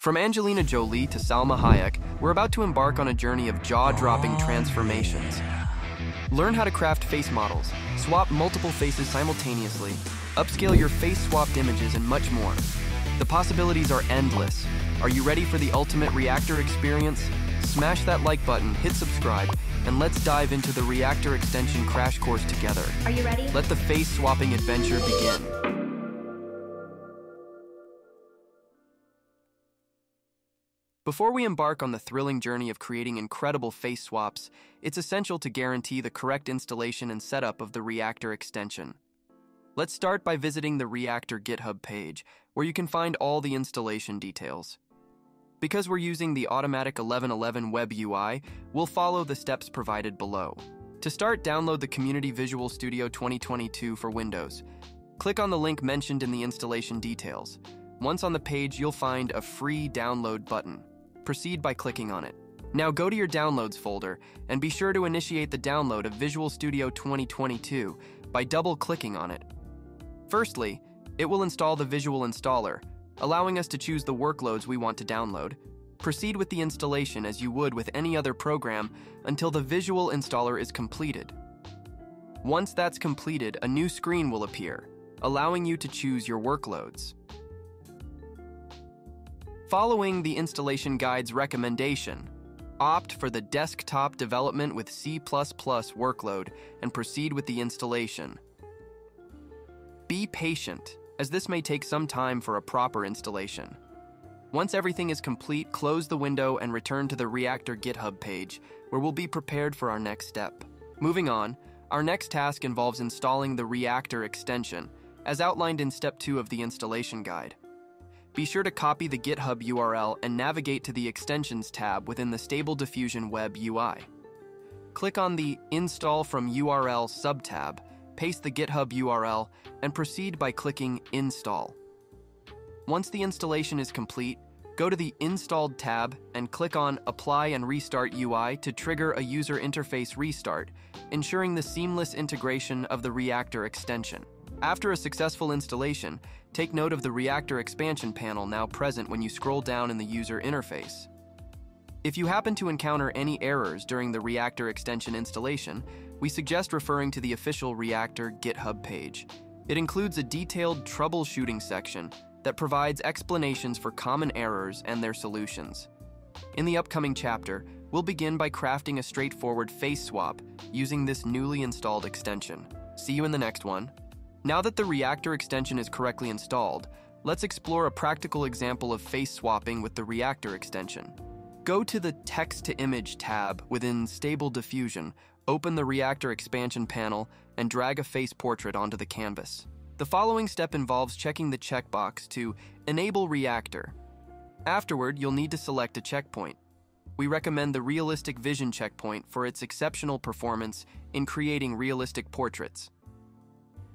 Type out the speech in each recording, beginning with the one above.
From Angelina Jolie to Salma Hayek, we're about to embark on a journey of jaw-dropping transformations. Learn how to craft face models, swap multiple faces simultaneously, upscale your face-swapped images, and much more. The possibilities are endless. Are you ready for the ultimate reactor experience? Smash that like button, hit subscribe, and let's dive into the reactor extension crash course together. Are you ready? Let the face-swapping adventure begin. Before we embark on the thrilling journey of creating incredible face swaps, it's essential to guarantee the correct installation and setup of the Reactor extension. Let's start by visiting the Reactor GitHub page, where you can find all the installation details. Because we're using the automatic 1111 web UI, we'll follow the steps provided below. To start, download the Community Visual Studio 2022 for Windows. Click on the link mentioned in the installation details. Once on the page, you'll find a free download button. Proceed by clicking on it. Now go to your Downloads folder and be sure to initiate the download of Visual Studio 2022 by double-clicking on it. Firstly, it will install the Visual Installer, allowing us to choose the workloads we want to download. Proceed with the installation as you would with any other program until the Visual Installer is completed. Once that's completed, a new screen will appear, allowing you to choose your workloads. Following the installation guide's recommendation, opt for the desktop development with C++ workload and proceed with the installation. Be patient, as this may take some time for a proper installation. Once everything is complete, close the window and return to the Reactor GitHub page, where we'll be prepared for our next step. Moving on, our next task involves installing the Reactor extension, as outlined in Step 2 of the installation guide. Be sure to copy the GitHub URL and navigate to the Extensions tab within the Stable Diffusion Web UI. Click on the Install from URL subtab, paste the GitHub URL, and proceed by clicking Install. Once the installation is complete, go to the Installed tab and click on Apply and Restart UI to trigger a user interface restart, ensuring the seamless integration of the Reactor extension. After a successful installation, take note of the Reactor expansion panel now present when you scroll down in the user interface. If you happen to encounter any errors during the Reactor extension installation, we suggest referring to the official Reactor GitHub page. It includes a detailed troubleshooting section that provides explanations for common errors and their solutions. In the upcoming chapter, we'll begin by crafting a straightforward face swap using this newly installed extension. See you in the next one. Now that the Reactor extension is correctly installed, let's explore a practical example of face swapping with the Reactor extension. Go to the Text to Image tab within Stable Diffusion, open the Reactor expansion panel, and drag a face portrait onto the canvas. The following step involves checking the checkbox to Enable Reactor. Afterward, you'll need to select a checkpoint. We recommend the Realistic Vision checkpoint for its exceptional performance in creating realistic portraits.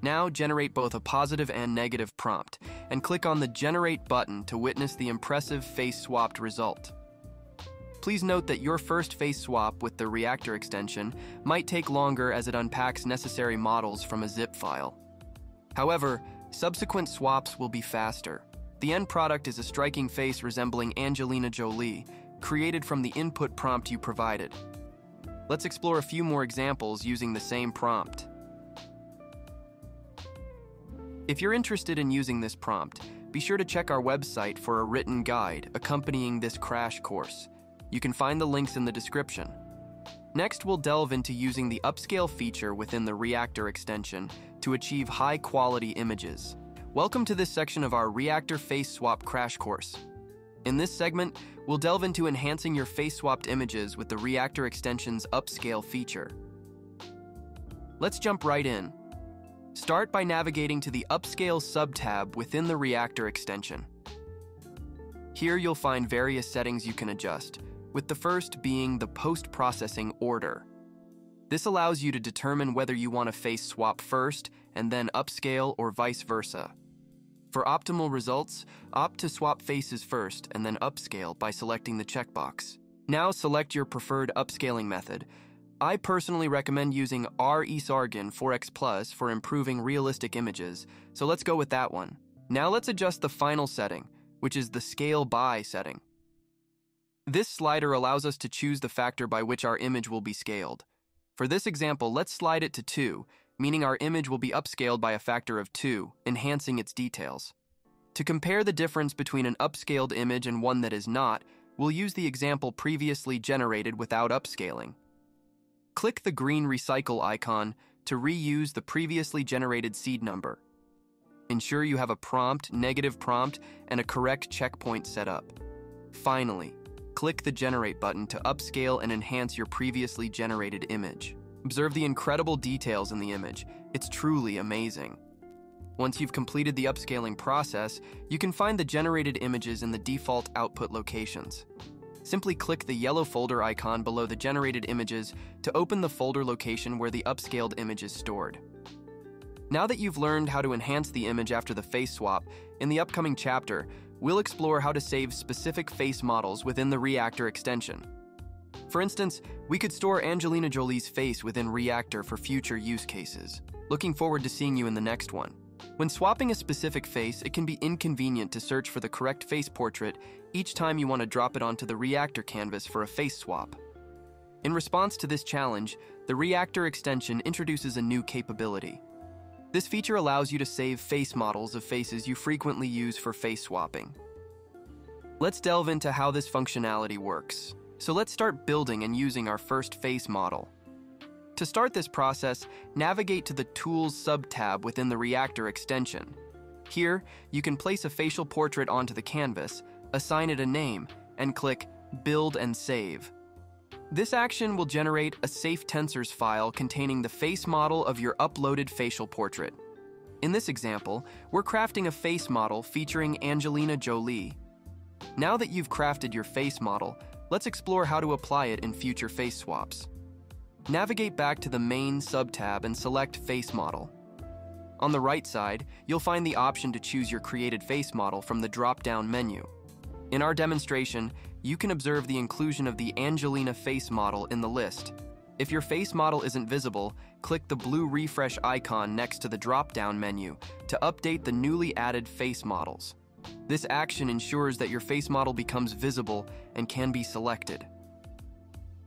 Now generate both a positive and negative prompt, and click on the Generate button to witness the impressive face-swapped result. Please note that your first face swap with the Reactor extension might take longer as it unpacks necessary models from a zip file. However, subsequent swaps will be faster. The end product is a striking face resembling Angelina Jolie, created from the input prompt you provided. Let's explore a few more examples using the same prompt. If you're interested in using this prompt, be sure to check our website for a written guide accompanying this crash course. You can find the links in the description. Next, we'll delve into using the upscale feature within the Reactor extension to achieve high-quality images. Welcome to this section of our Reactor Face Swap crash course. In this segment, we'll delve into enhancing your face-swapped images with the Reactor extension's upscale feature. Let's jump right in. Start by navigating to the Upscale subtab within the Reactor extension. Here you'll find various settings you can adjust, with the first being the post-processing order. This allows you to determine whether you want to face swap first and then upscale or vice versa. For optimal results, opt to swap faces first and then upscale by selecting the checkbox. Now select your preferred upscaling method, I personally recommend using R-ESRGAN 4X Plus for improving realistic images, so let's go with that one. Now let's adjust the final setting, which is the Scale By setting. This slider allows us to choose the factor by which our image will be scaled. For this example, let's slide it to 2, meaning our image will be upscaled by a factor of 2, enhancing its details. To compare the difference between an upscaled image and one that is not, we'll use the example previously generated without upscaling. Click the green recycle icon to reuse the previously generated seed number. Ensure you have a prompt, negative prompt, and a correct checkpoint set up. Finally, click the Generate button to upscale and enhance your previously generated image. Observe the incredible details in the image. It's truly amazing. Once you've completed the upscaling process, you can find the generated images in the default output locations. Simply click the yellow folder icon below the generated images to open the folder location where the upscaled image is stored. Now that you've learned how to enhance the image after the face swap, in the upcoming chapter, we'll explore how to save specific face models within the Reactor extension. For instance, we could store Angelina Jolie's face within Reactor for future use cases. Looking forward to seeing you in the next one. When swapping a specific face, it can be inconvenient to search for the correct face portrait each time you want to drop it onto the Reactor canvas for a face swap. In response to this challenge, the Reactor extension introduces a new capability. This feature allows you to save face models of faces you frequently use for face swapping. Let's delve into how this functionality works. So let's start building and using our first face model. To start this process, navigate to the Tools sub-tab within the Reactor extension. Here, you can place a facial portrait onto the canvas, assign it a name, and click Build and Save. This action will generate a safe tensors file containing the face model of your uploaded facial portrait. In this example, we're crafting a face model featuring Angelina Jolie. Now that you've crafted your face model, let's explore how to apply it in future face swaps. Navigate back to the main sub-tab and select Face Model. On the right side, you'll find the option to choose your created face model from the drop-down menu. In our demonstration, you can observe the inclusion of the Angelina face model in the list. If your face model isn't visible, click the blue refresh icon next to the drop-down menu to update the newly added face models. This action ensures that your face model becomes visible and can be selected.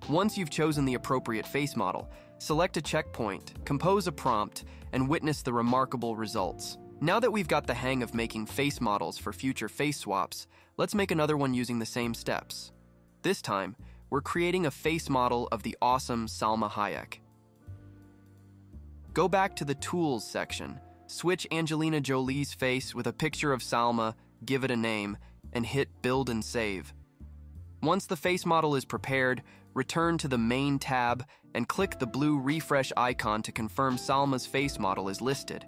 Once you've chosen the appropriate face model, select a checkpoint, compose a prompt, and witness the remarkable results. Now that we've got the hang of making face models for future face swaps, let's make another one using the same steps. This time, we're creating a face model of the awesome Salma Hayek. Go back to the Tools section, switch Angelina Jolie's face with a picture of Salma, give it a name, and hit Build and Save. Once the face model is prepared, return to the Main tab and click the blue refresh icon to confirm Salma's face model is listed.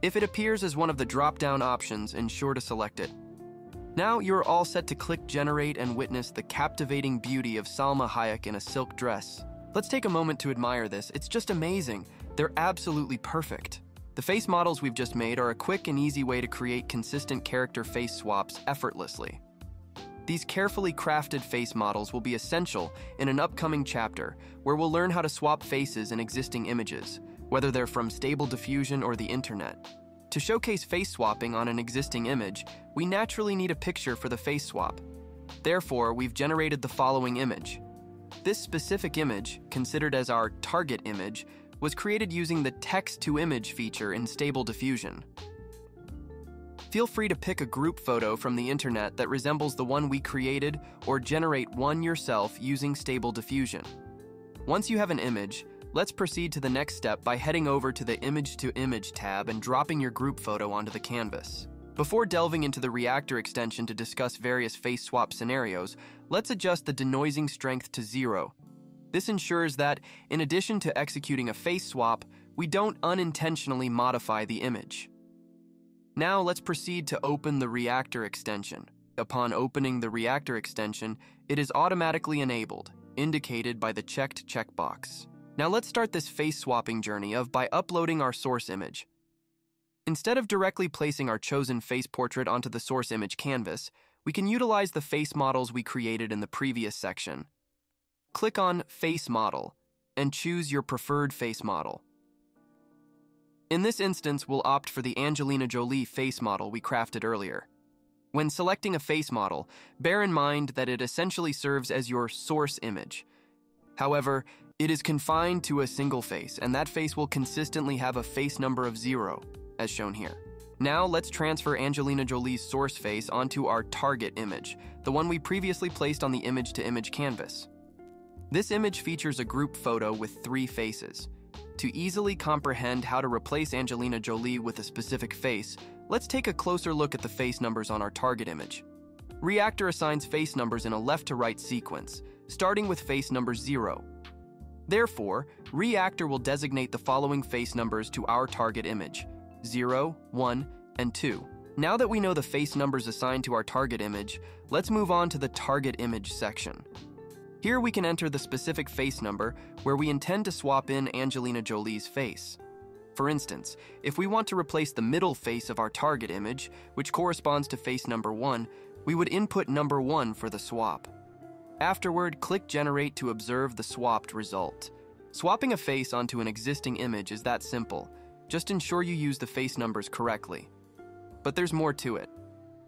If it appears as one of the drop-down options, ensure to select it. Now you're all set to click Generate and witness the captivating beauty of Salma Hayek in a silk dress. Let's take a moment to admire this. It's just amazing. They're absolutely perfect. The face models we've just made are a quick and easy way to create consistent character face swaps effortlessly. These carefully crafted face models will be essential in an upcoming chapter where we'll learn how to swap faces in existing images, whether they're from Stable Diffusion or the internet. To showcase face swapping on an existing image, we naturally need a picture for the face swap. Therefore, we've generated the following image. This specific image, considered as our target image, was created using the text-to-image feature in Stable Diffusion. Feel free to pick a group photo from the internet that resembles the one we created or generate one yourself using Stable Diffusion. Once you have an image, let's proceed to the next step by heading over to the Image to Image tab and dropping your group photo onto the canvas. Before delving into the Reactor extension to discuss various face swap scenarios, let's adjust the denoising strength to zero. This ensures that, in addition to executing a face swap, we don't unintentionally modify the image. Now let's proceed to open the reactor extension. Upon opening the reactor extension, it is automatically enabled, indicated by the checked checkbox. Now let's start this face swapping journey of by uploading our source image. Instead of directly placing our chosen face portrait onto the source image canvas, we can utilize the face models we created in the previous section. Click on Face Model and choose your preferred face model. In this instance, we'll opt for the Angelina Jolie face model we crafted earlier. When selecting a face model, bear in mind that it essentially serves as your source image. However, it is confined to a single face, and that face will consistently have a face number of zero, as shown here. Now let's transfer Angelina Jolie's source face onto our target image, the one we previously placed on the image-to-image canvas. This image features a group photo with three faces. To easily comprehend how to replace Angelina Jolie with a specific face, let's take a closer look at the face numbers on our target image. Reactor assigns face numbers in a left-to-right sequence, starting with face number 0, Therefore, Reactor will designate the following face numbers to our target image 0, 1, and 2. Now that we know the face numbers assigned to our target image, let's move on to the target image section. Here we can enter the specific face number where we intend to swap in Angelina Jolie's face. For instance, if we want to replace the middle face of our target image, which corresponds to face number 1, we would input number 1 for the swap. Afterward, click Generate to observe the swapped result. Swapping a face onto an existing image is that simple. Just ensure you use the face numbers correctly. But there's more to it.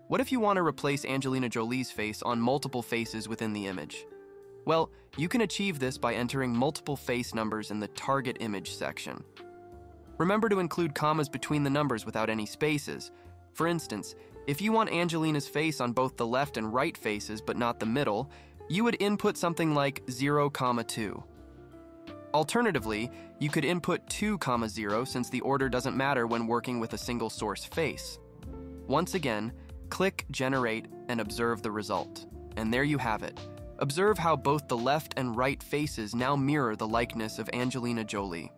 What if you want to replace Angelina Jolie's face on multiple faces within the image? Well, you can achieve this by entering multiple face numbers in the Target Image section. Remember to include commas between the numbers without any spaces. For instance, if you want Angelina's face on both the left and right faces but not the middle, you would input something like 0, 2. Alternatively, you could input 2, 0 since the order doesn't matter when working with a single source face. Once again, click Generate and observe the result. And there you have it. Observe how both the left and right faces now mirror the likeness of Angelina Jolie.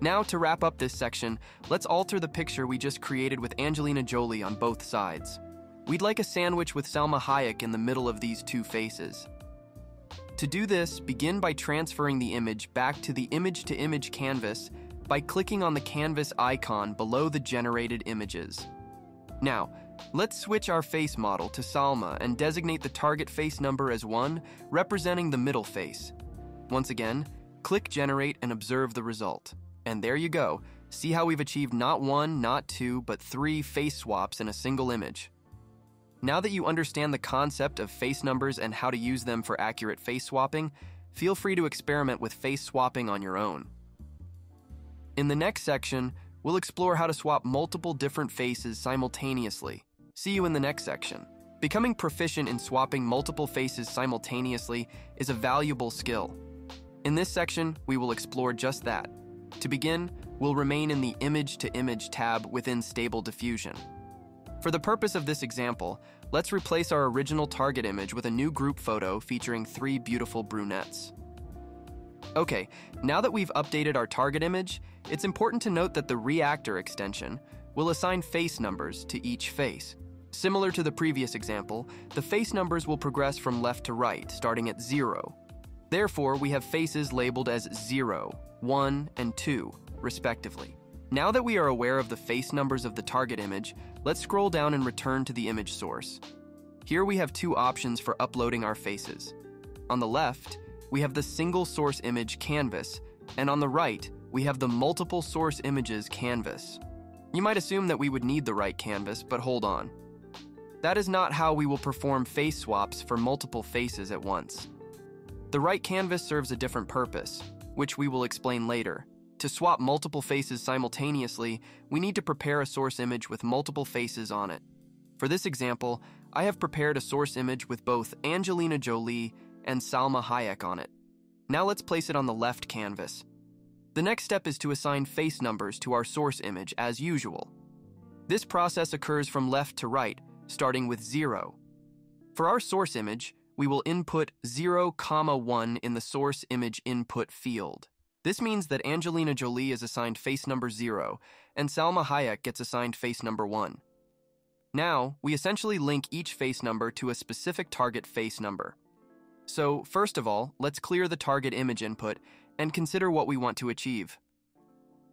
Now, to wrap up this section, let's alter the picture we just created with Angelina Jolie on both sides. We'd like a sandwich with Salma Hayek in the middle of these two faces. To do this, begin by transferring the image back to the image-to-image -image canvas by clicking on the canvas icon below the generated images. Now, let's switch our face model to Salma and designate the target face number as 1, representing the middle face. Once again, click Generate and observe the result. And there you go. See how we've achieved not one, not two, but three face swaps in a single image. Now that you understand the concept of face numbers and how to use them for accurate face swapping, feel free to experiment with face swapping on your own. In the next section, we'll explore how to swap multiple different faces simultaneously. See you in the next section. Becoming proficient in swapping multiple faces simultaneously is a valuable skill. In this section, we will explore just that. To begin, we'll remain in the Image to Image tab within Stable Diffusion. For the purpose of this example, let's replace our original target image with a new group photo featuring three beautiful brunettes. Okay, now that we've updated our target image, it's important to note that the Reactor extension will assign face numbers to each face. Similar to the previous example, the face numbers will progress from left to right, starting at 0. Therefore, we have faces labeled as 0, 1, and 2, respectively. Now that we are aware of the face numbers of the target image, let's scroll down and return to the image source. Here we have two options for uploading our faces. On the left, we have the single source image canvas, and on the right, we have the multiple source images canvas. You might assume that we would need the right canvas, but hold on. That is not how we will perform face swaps for multiple faces at once. The right canvas serves a different purpose, which we will explain later. To swap multiple faces simultaneously, we need to prepare a source image with multiple faces on it. For this example, I have prepared a source image with both Angelina Jolie and Salma Hayek on it. Now let's place it on the left canvas. The next step is to assign face numbers to our source image as usual. This process occurs from left to right, starting with 0. For our source image, we will input 0, comma 1 in the source image input field. This means that Angelina Jolie is assigned face number 0, and Salma Hayek gets assigned face number 1. Now, we essentially link each face number to a specific target face number. So, first of all, let's clear the target image input and consider what we want to achieve.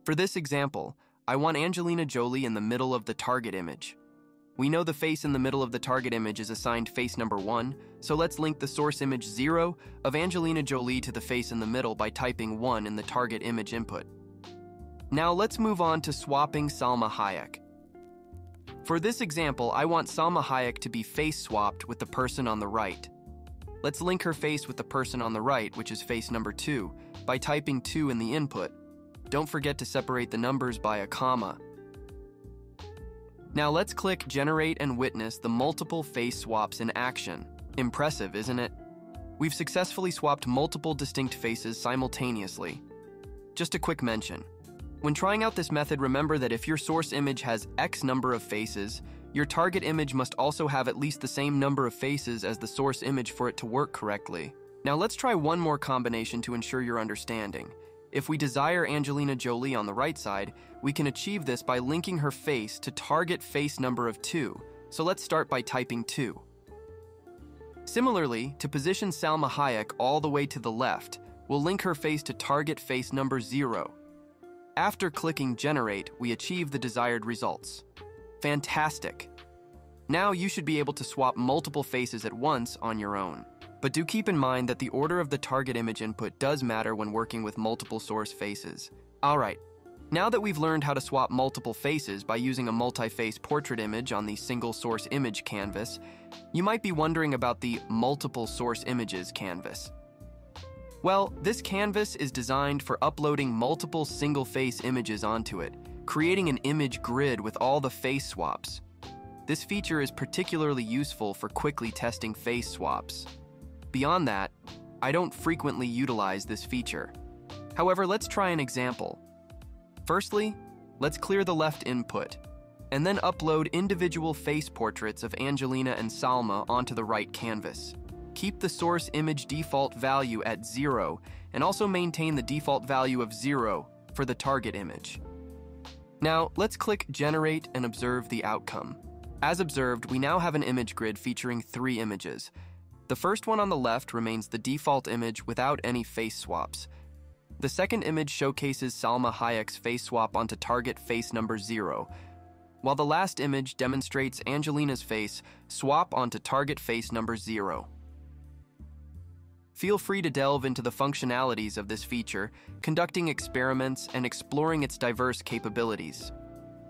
For this example, I want Angelina Jolie in the middle of the target image. We know the face in the middle of the target image is assigned face number 1, so let's link the source image 0 of Angelina Jolie to the face in the middle by typing 1 in the target image input. Now let's move on to swapping Salma Hayek. For this example, I want Salma Hayek to be face swapped with the person on the right. Let's link her face with the person on the right, which is face number 2, by typing 2 in the input. Don't forget to separate the numbers by a comma. Now let's click Generate and witness the multiple face swaps in action. Impressive, isn't it? We've successfully swapped multiple distinct faces simultaneously. Just a quick mention. When trying out this method, remember that if your source image has X number of faces, your target image must also have at least the same number of faces as the source image for it to work correctly. Now let's try one more combination to ensure your understanding. If we desire Angelina Jolie on the right side, we can achieve this by linking her face to target face number of 2. So let's start by typing 2. Similarly, to position Salma Hayek all the way to the left, we'll link her face to target face number 0. After clicking Generate, we achieve the desired results. Fantastic! Now you should be able to swap multiple faces at once on your own. But do keep in mind that the order of the target image input does matter when working with multiple source faces. Alright, now that we've learned how to swap multiple faces by using a multi-face portrait image on the single source image canvas, you might be wondering about the multiple source images canvas. Well, this canvas is designed for uploading multiple single face images onto it, creating an image grid with all the face swaps. This feature is particularly useful for quickly testing face swaps. Beyond that, I don't frequently utilize this feature. However, let's try an example. Firstly, let's clear the left input, and then upload individual face portraits of Angelina and Salma onto the right canvas. Keep the source image default value at zero, and also maintain the default value of zero for the target image. Now, let's click Generate and observe the outcome. As observed, we now have an image grid featuring three images. The first one on the left remains the default image without any face swaps, the second image showcases Salma Hayek's face swap onto target face number zero, while the last image demonstrates Angelina's face swap onto target face number zero. Feel free to delve into the functionalities of this feature, conducting experiments and exploring its diverse capabilities.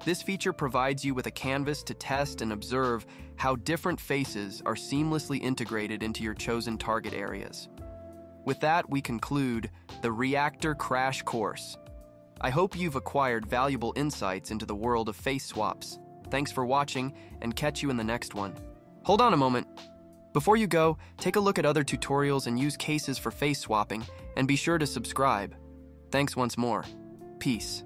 This feature provides you with a canvas to test and observe how different faces are seamlessly integrated into your chosen target areas. With that, we conclude the Reactor Crash Course. I hope you've acquired valuable insights into the world of face swaps. Thanks for watching, and catch you in the next one. Hold on a moment. Before you go, take a look at other tutorials and use cases for face swapping, and be sure to subscribe. Thanks once more. Peace.